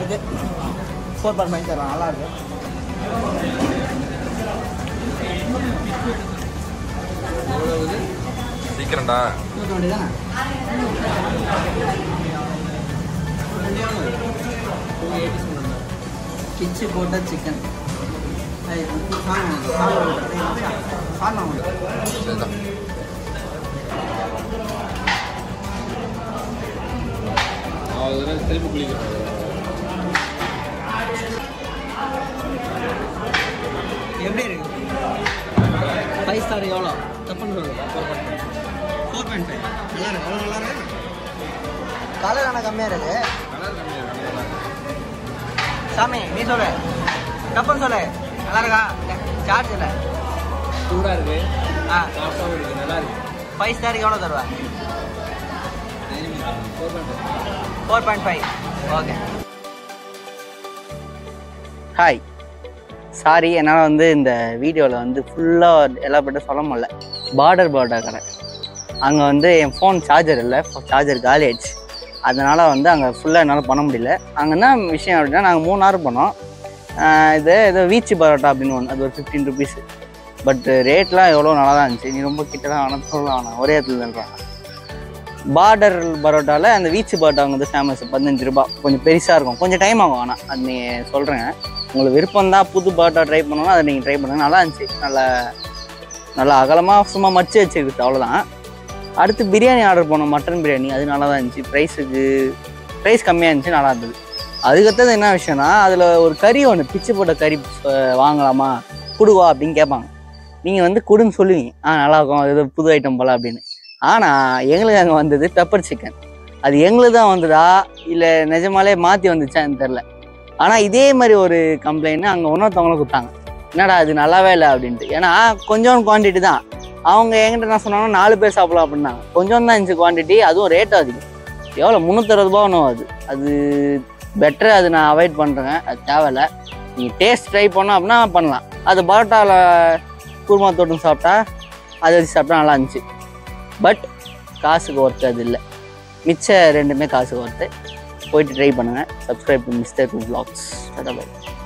இருக்கு. Four point five தரோம் நல்லா இருக்கு. சீக்கிரம்டா. நூற்றி வண்டி தானே கிச்சு போட்ட. சிக்கன் சரிதான் திருப்பி குளிக்கிறேன் எப்படி இருக்கு? ஃபைவ் ஸ்டார் எவ்வளோ? தப்புன்னு ஃபோர் பாயிண்ட் ஃபைவ் நல்லா இருக்கு. அவ்வளோ நல்லா இருக்கு? கலர் ஆனால் கம்மியாக இருக்கு? சாமி நீ சொல்லு. தப்புன்னு சொல்லு. நல்லா இருக்கா? சார்ஜ் இல்லை. சூடாக இருக்கு. ஆ. சாஃப்டாகவும் இருக்கு. நல்லா இருக்கு. ஃபைவ் ஸ்டாருக்கு எவ்வளோ தருவா? Four point five okay hi sorry என்னால் வந்து இந்த வீடியோவில் வந்து ஃபுல்லாக எல்லா பட்டும் சொல்ல முடியல. பார்டர் பார்டர் கடை அங்கே வந்து என் ஃபோன் சார்ஜர் இல்லை. சார்ஜர் காலி ஆயிடுச்சு. அதனால் வந்து அங்கே ஃபுல்லாக என்னால் பண்ண முடியல. அங்கே என்ன விஷயம் அப்படின்னா நாங்கள் மூணு ஆறு போனோம். இது ஏதோ வீச்சு பரோட்டா அப்படின்னு ஒன்று அது ஒரு ஃபிஃப்டீன் ருபீஸ் பட் ரேட்லாம் எவ்வளோ நல்லா தான் இருந்துச்சு. நீ ரொம்ப கிட்ட தான் ஆனால் சொல்ல ஆனால் ஒரே இடத்துல இருக்கான் பார்டர் பரோட்டாவில் அந்த வீச்சு பரோட்டா வந்து ஃபேமஸ் பதினஞ்சு ரூபா. கொஞ்சம் பெருசாக இருக்கும். கொஞ்சம் டைம் ஆகும் ஆனால் அது நீங்கள் சொல்கிறேங்க உங்களுக்கு விருப்பம் தான் புது பரோட்டா ட்ரை பண்ணணும் அதை நீங்கள் ட்ரை பண்ணுங்க. நல்லா இருந்துச்சு. நல்லா நல்லா அகலமாக சும்மா மடிச்சு வச்சுருக்கு அவ்வளோதான் அடுத்து பிரியாணி ஆர்டர் பண்ணோம் மட்டன் பிரியாணி. அது நல்லா தான் இருந்துச்சு ப்ரைஸுக்கு ப்ரைஸ் கம்மியாக இருந்துச்சு. நல்லா இருந்தது. அதுக்கடுத்தது என்ன விஷயம்னா அதில் ஒரு கறி ஒன்று பிச்சு போட்ட கறி வாங்கலாமா? கொடுவா அப்படின்னு கேட்பாங்க. நீங்கள் வந்து கொடுன்னு சொல்லுவீங்க. ஆ நல்லாயிருக்கும் அது புது ஐட்டம் போல அப்படின்னு. ஆனால் எங்களுக்கு அங்கே வந்தது பெப்பர் சிக்கன் அது எங்களுக்கு தான் வந்ததா? இல்லை நிஜமாலே மாற்றி வந்துச்சான்னு தெரில ஆனால் இதே மாதிரி ஒரு கம்ப்ளைண்ட் அங்கே இன்னொருத்தவங்களும் கொடுத்தாங்க. என்னடா அது நல்லாவே இல்லை அப்படின்ட்டு. ஏன்னா கொஞ்சம் குவான்டிட்டி தான். அவங்க என்கிட்ட என்ன சொன்னாங்கன்னா நாலு பேர் சாப்பிடலாம் அப்படின்னாங்க. கொஞ்சம் தான் இருந்துச்சு குவான்டிட்டி அதுவும் ரேட்டும் அதிகம். எவ்வளோ? முந்நூற்றறுபது ரூபா ஒன்றும் அது அது பெட்டர் அது நான் அவாய்ட் பண்ணுறேங்க அது தேவையில்லை. நீங்கள் டேஸ்ட் ட்ரை பண்ணோம் அப்படின்னா பண்ணலாம். அது பரோட்டாவில் குருமா தோட்டம் சாப்பிட்டா அது வச்சு சாப்பிட்டா நல்லா இருந்துச்சு. பட் காசுக்கு ஒர்த்து அது இல்லை. மிச்ச ரெண்டுமே காசுக்கு ஒர்த்து. போயிட்டு ட்ரை பண்ணுங்கள் subscribe mister two vlogs. Bye